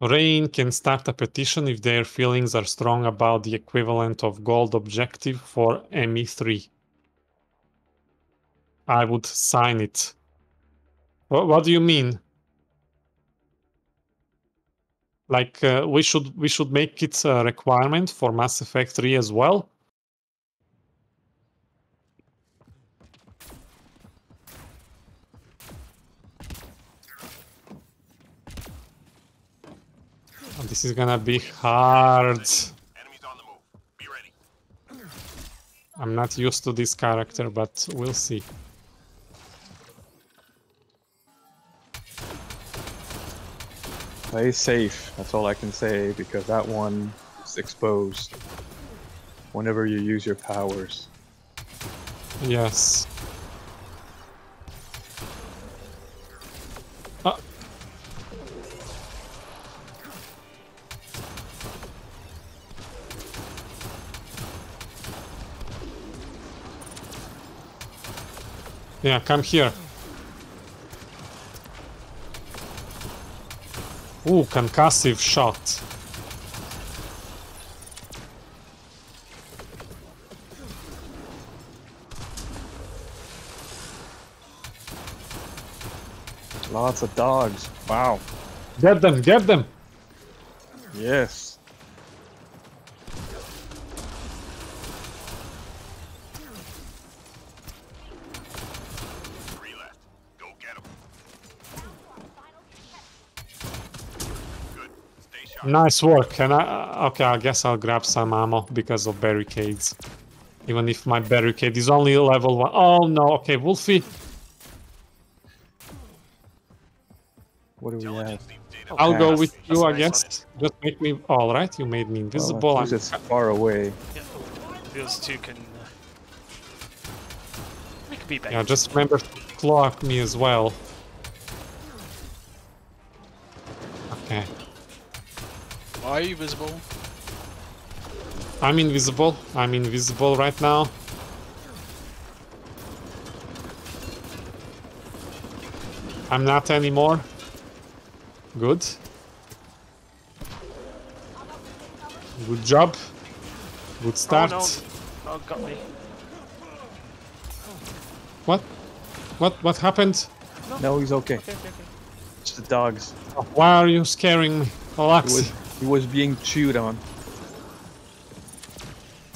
Rain can start a petition if their feelings are strong about the equivalent of gold objective for ME3. I would sign it. What, what do you mean? Like uh, we should we should make it a requirement for Mass Effect 3 as well? This is gonna be hard. I'm not used to this character, but we'll see. Play safe, that's all I can say, because that one is exposed whenever you use your powers. Yes. Yeah, come here. Ooh, concussive shot. Lots of dogs. Wow. Get them, get them! Yes. Three left. Go get 'em. Good. Stay sharp. Nice work. And I, okay, I guess I'll grab some ammo because of barricades. Even if my barricade is only level one. Oh no, okay, Wolfie. What do we have? Intelligence. I'll go with you, I guess. Just make me. All right, you made me invisible. Well, I'm- it's far away. Yeah, those two can. Uh, we could be back. yeah, just remember to clock me as well. Are you visible? I'm invisible. I'm invisible right now. I'm not anymore. Good. Good job. Good Oh start. no! Oh, got me. What? What? What happened? No, he's okay. Okay, okay, okay. It's the dogs. Why are you scaring me? He Relax. Was, he was being chewed on.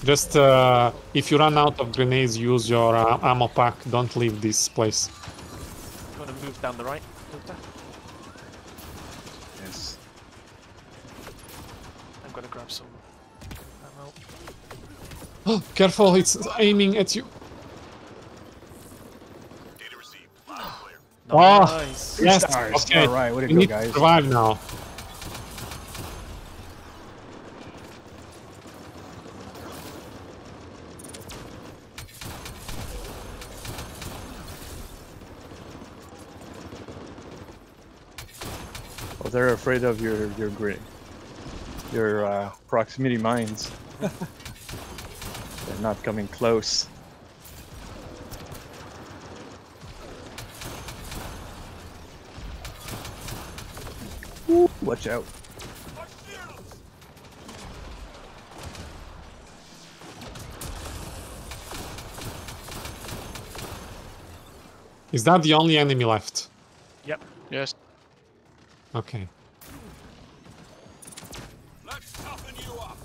Just uh, if you run out of grenades, use your uh, ammo pack. Don't leave this place. You want to move down the right, Yes. I'm gonna grab some ammo. Oh, careful! It's aiming at you. Data received. Loud clear. Oh, Nice. Yes. stars. Okay. All right, way to we go, need guys. to survive now. They're afraid of your your grid, your uh, proximity mines. they're not coming close. Ooh, watch out! Is that the only enemy left? Yep. Yes. Okay. Let's toughen you up.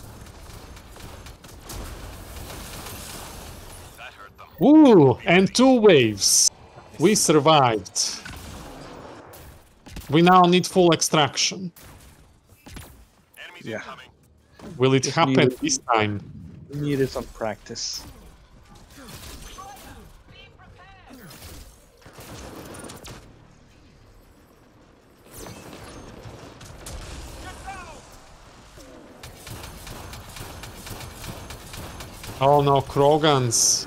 That hurt them. Ooh, and two waves. We survived. We now need full extraction. Enemies Yeah. incoming. Will it Just happen need- this time? We needed some practice. Oh no, Krogans.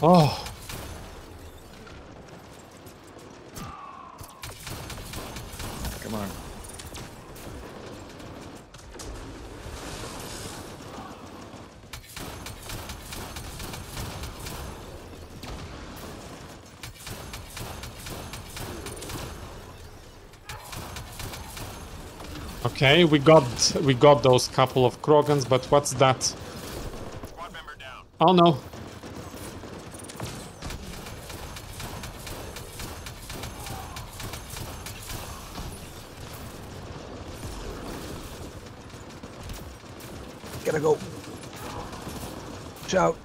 Oh, Come on. Okay, we got we got those couple of Krogans, but what's that? Squad member down. Oh no. Gotta go. Shout.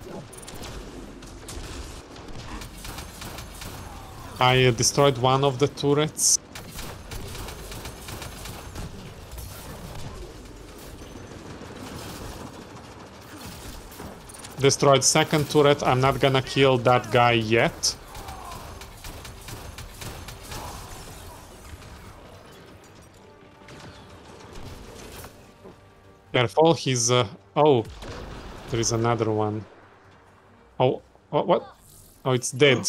I uh, destroyed one of the turrets. Destroyed second turret. I'm not gonna kill that guy yet. Careful, he's uh, oh, there is another one. Oh, oh what? Oh, it's dead.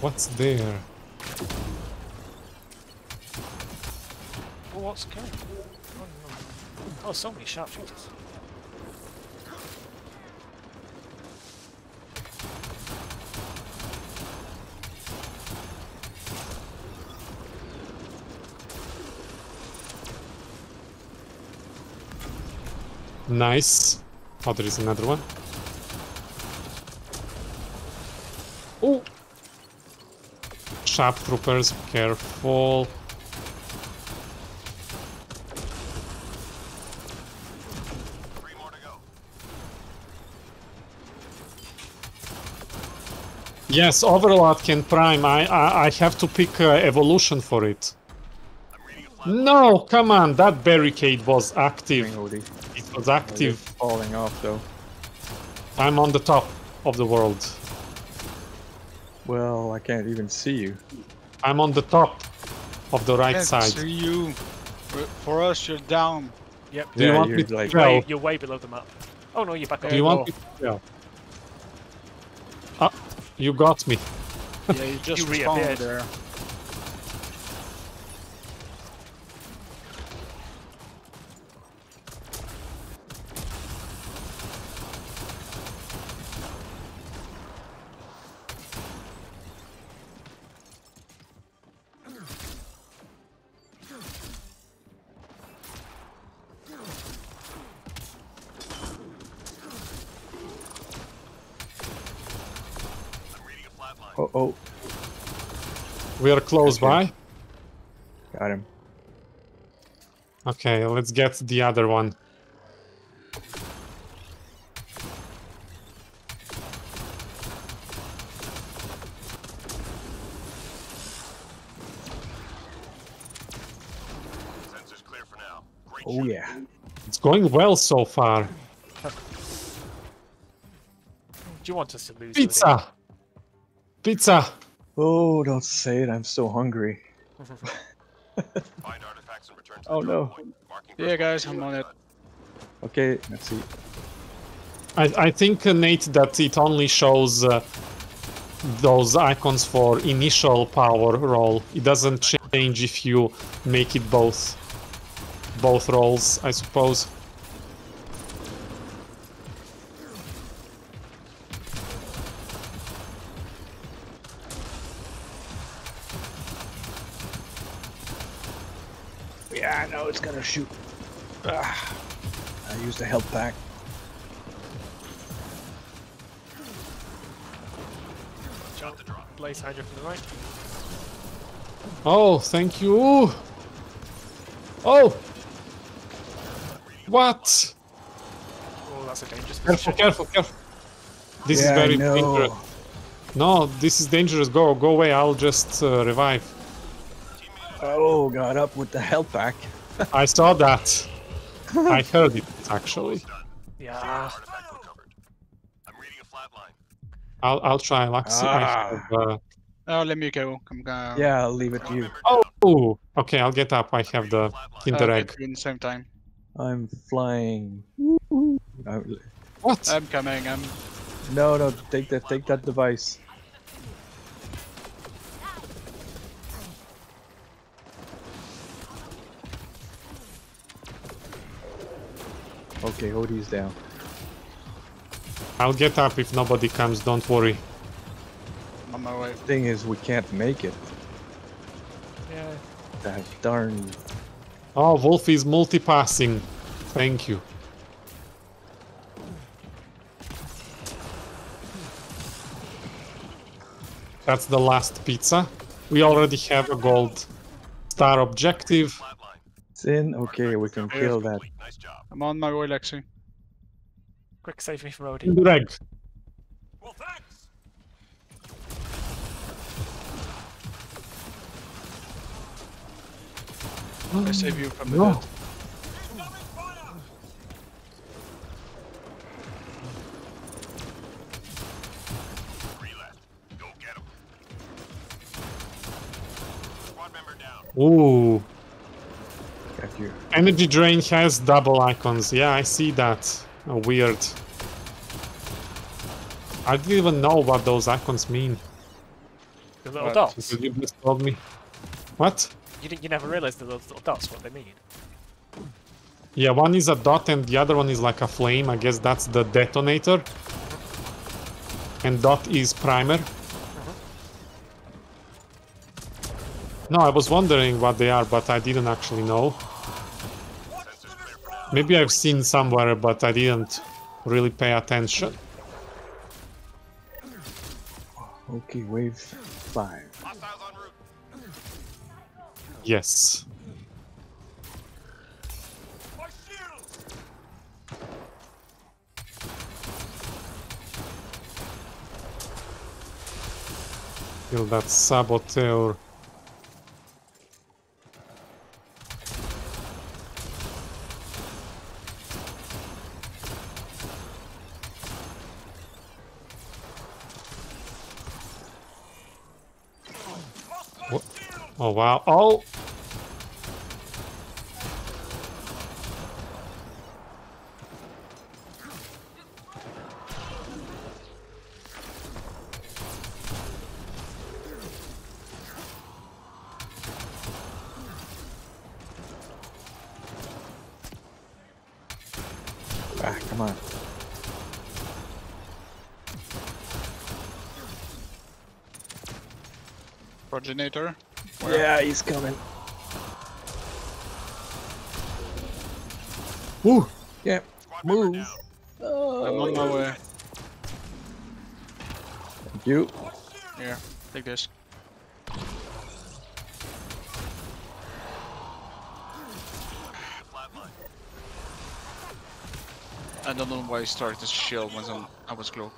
What's there? Oh, what's going? No. oh, so many sharpshooters. Nice. Oh, there is another one. Oh! Sharp troopers, careful. Three more to go. Yes, Overload can prime. I I, I have to pick uh, evolution for it. I'm reading a flat. No, come on, that barricade was active. Ring Odie. Was Oh, active. falling off though. I'm on the top of the world. Well, I can't even see you. I'm on the top of the right Can't side. see you. For- For us, you're down. Yep. Do you want you're me to like- tell? Way, you're way below the map. Oh no, you're back up. Do you want go. me to tell? Ah, you got me. Yeah, you just You spawned reappeared. there. Oh, oh, We are close Okay. by. got him. Okay, let's get the other one. Sensors clear for now. Great Oh yeah. It's going well so far. Do you want us to lose? Odin? Pizza! Pizza! Oh, don't say it. I'm so hungry. Find artifacts and return to Oh, no. point. Yeah, guys. I'm on it. Okay, let's see. I, I think, uh, Nate, that it only shows uh, those icons for initial power roll. It doesn't change if you make it both. Both rolls, I suppose. Yeah, I know it's gonna shoot. Ah, I used the health pack. Jump the drop. Blaze Hydra from the right. Oh, thank you! Oh! What? Oh, that's a dangerous Careful, careful, careful. This is Yeah, I very dangerous. No, this is dangerous. Go, go away. I'll just uh, revive. Oh, got up with the health pack. I saw that. I heard it actually. Yeah. I'm reading a flat line. I'll I'll try Luxy. I Ah. have, uh, Oh, let me go. I'm gonna. Yeah, I'll leave it to you. member oh, okay. I'll get up. I have the I'll Kinder get Egg. in the same time. I'm flying. Uh, What? I'm coming. I'm. no, no, take that, take that device. Okay, Odie's down. I'll get up if nobody comes. Don't worry. on my way. Thing is, we can't make it. Yeah. That darn. Oh, Wolf is multipassing. Thank you. That's the last pizza. We already have a gold star objective. Flatline. Sin. Okay, we can kill that. Nice job. I'm on my way, Lexi. Quick, save me from Odie. Greg, Well, thanks. I save you from the no. dead. Three left. Go get him. Squad member down. Ooh, Got you. energy drain has double icons. Yeah, I see that. Oh, weird. I didn't even know what those icons mean. The little What? dots. You just told me. What? You, didn't, you never realised that those little dots what they mean. Yeah, one is a dot and the other one is like a flame. I guess that's the detonator. Mm-hmm. And dot is primer. Mm-hmm. No, I was wondering what they are, but I didn't actually know. Maybe I've seen somewhere, but I didn't really pay attention. Okay, wave five. Hostiles en route. Yes. Kill that saboteur. Oh wow! Oh! Ah, come on. Progenitor. Yeah, he's coming. Woo! Yeah. Move. down. Oh, I'm on my way. Thank you. Here, take this. I don't know why I started this shield when I'm- I was cloak.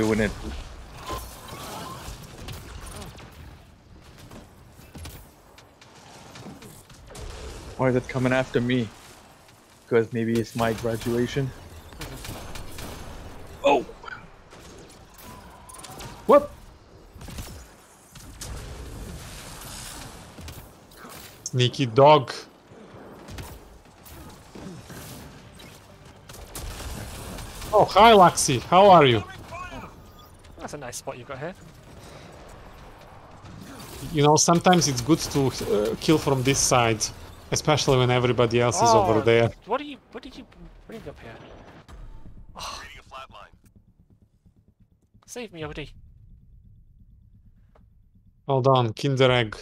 Doing it. Why is it coming after me? Because maybe it's my graduation. Oh! What? Sneaky dog. Oh, hi Laxi, how are you? That's nice spot you've got here. You know, sometimes it's good to uh, kill from this side, especially when everybody else is over Oh, there. What do you? What did you bring up here? Reading a flatline. Save me, Odie. Hold on, Kinder Egg.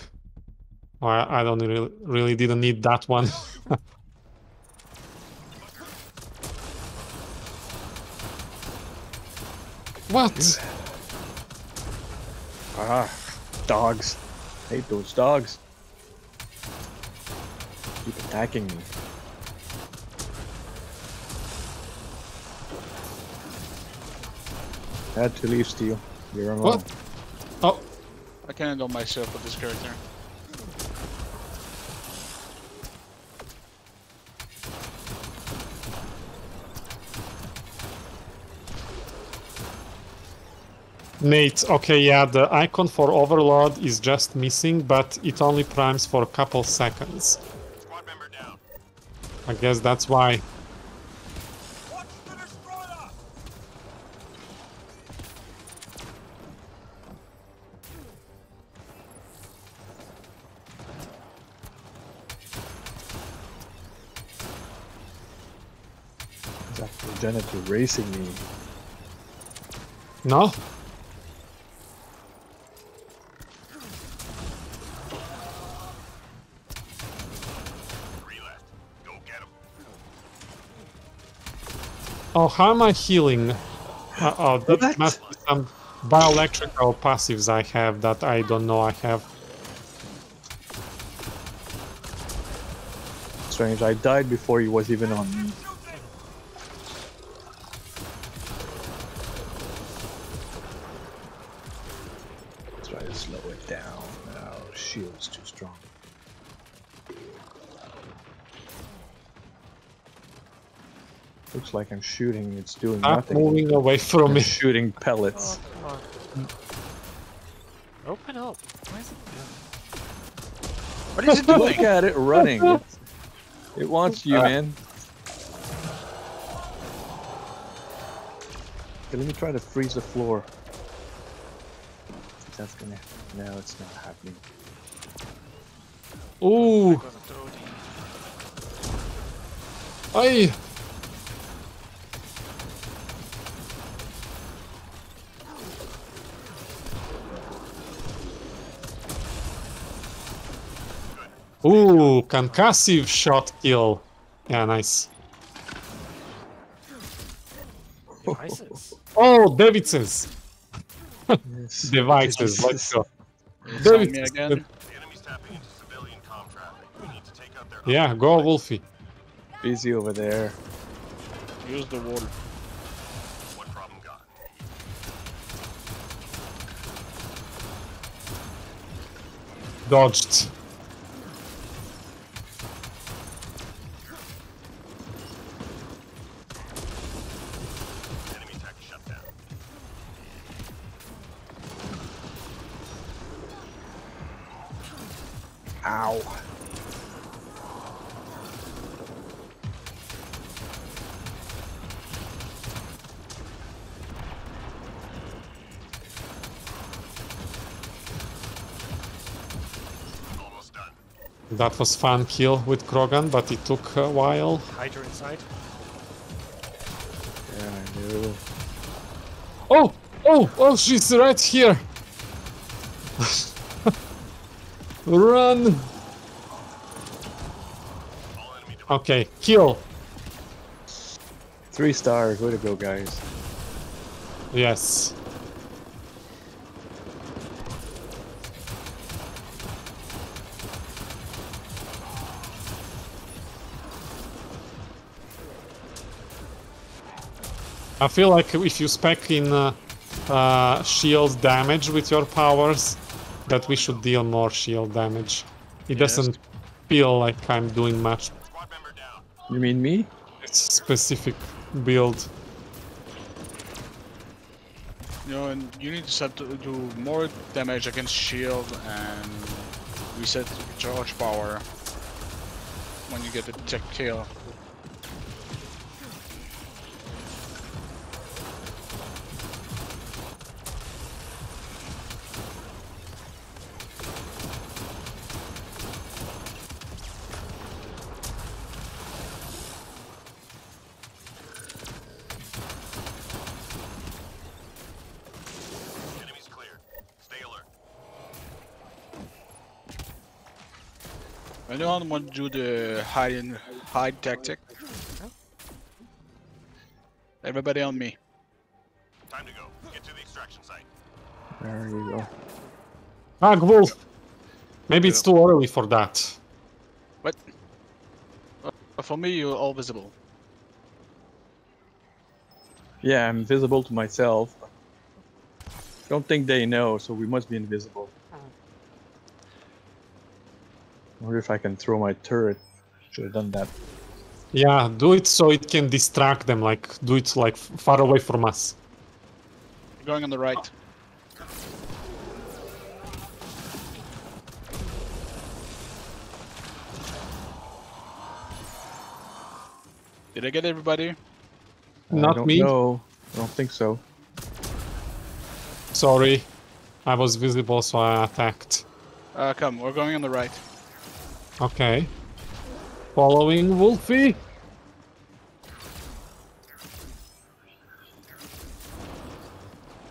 Oh, I, I don't really, really didn't need that one. what? Ah, dogs. hate those dogs. Keep attacking me. Had to leave Steel. You're alone. What? Oh, I can handle myself with this character. Nate, okay, yeah, the icon for Overload is just missing, but it only primes for a couple seconds. Squad member down. I guess that's why. Watch the destroyer. Is that progenitor racing me? No? Oh, how am I healing? Uh, oh, that What? must be some bioelectrical passives I have that I don't know I have. Strange, I died before he was even on me. Like I'm shooting, it's doing Stop nothing. moving away from I'm me. shooting Oh, pellets. come on. Open up. Why is it What is it Look doing? at it running. It's- it wants you, Uh. man. Okay, let me try to freeze the floor. That's gonna. No, it's not happening. Ooh, Because Ooh, concussive shot kill. Yeah, nice. Devices. Oh, Davidsons. Yes. Devices, let's go. It's me Davidsons. again. The enemy's tapping into civilian comm traffic. We need to take out their Yeah, go Wolfie. Busy over there. Use the wall. What problem got? Dodged. Ow. Almost done. That was fun kill with Krogan, but it took a while. Hydra inside. Yeah, I know. Oh, oh, oh, she's right here. Run. All enemy devices. Okay, kill. Three stars. Way to go, guys. Yes. I feel like if you spec in uh, uh, shield damage with your powers, that we should deal more shield damage. It Yes. doesn't feel like I'm doing much. Squad member down. You mean me? It's specific build. You know, and you need to set to do more damage against shield and reset charge power when you get the tech kill. Anyone want to do the hide and hide tactic? Everybody on me. Time to go. Get to the extraction site. There you go. Hug Wolf! Maybe it's too early for that. What? For me, you're all visible. Yeah, I'm visible to myself. Don't think they know, so we must be invisible. Wonder if I can throw my turret. Should have done that. Yeah, do it so it can distract them, like, do it, like, far away from us. Going on the right. Did I get everybody? I Not don't me. know. I don't think so. Sorry. I was visible, so I attacked. Uh, come, we're going on the right. Okay. Following Wolfie.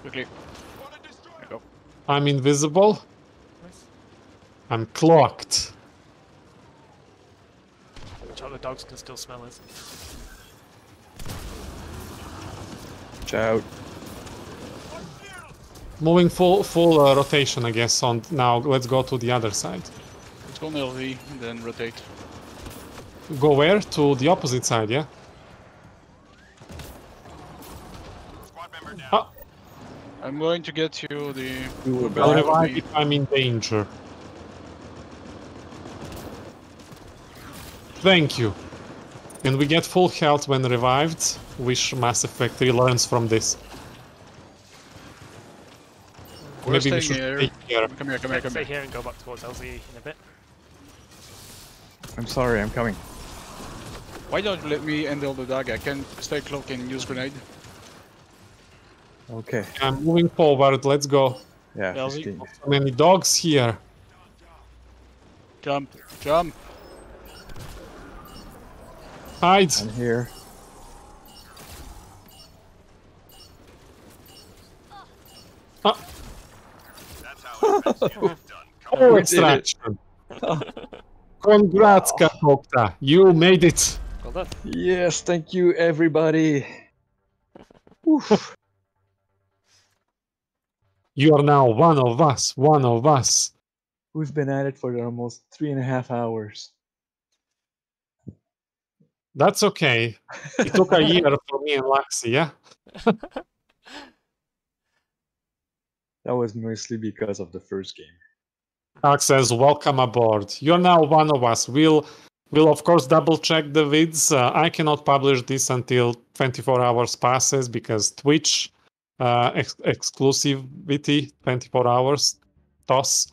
Quickly. Want There go. I'm invisible. Nice. I'm cloaked. Watch out, the dogs can still smell us. Watch out. Moving full full uh, rotation, I guess. On now, let's go to the other side. Let's go on LV, then rotate. Go where? To the opposite side, yeah. Squad member down. Ah, I'm going to get you the You will Well, I'll I die. will revive be- if I'm in danger. Thank you. And we get full health when revived, which Mass Effect 3 learns from this. We're Maybe we should here. take care. Come here, come here, come Stay here. here and go back towards LZ in a bit. I'm sorry, I'm coming. Why don't you let me handle the dog? I can stay cloak and use grenade. Okay. I'm moving forward, let's go. Yeah, Well, just we- So many dogs here. Jump, jump. Hide! I'm here. Ah, That's how advanced is done. Come oh, We did extraction! Congrats, Kahoucta! You made it! Well done. Yes, thank you, everybody. You are now one of us, one of us. We've been at it for almost three and a half hours. That's okay. It took a year for me and Laxi, yeah? That was mostly because of the first game. Alex says, "Welcome aboard. You're now one of us. We'll, we'll of course double check the vids. Uh, I cannot publish this until 24 hours passes because Twitch uh, ex- exclusivity 24 hours toss.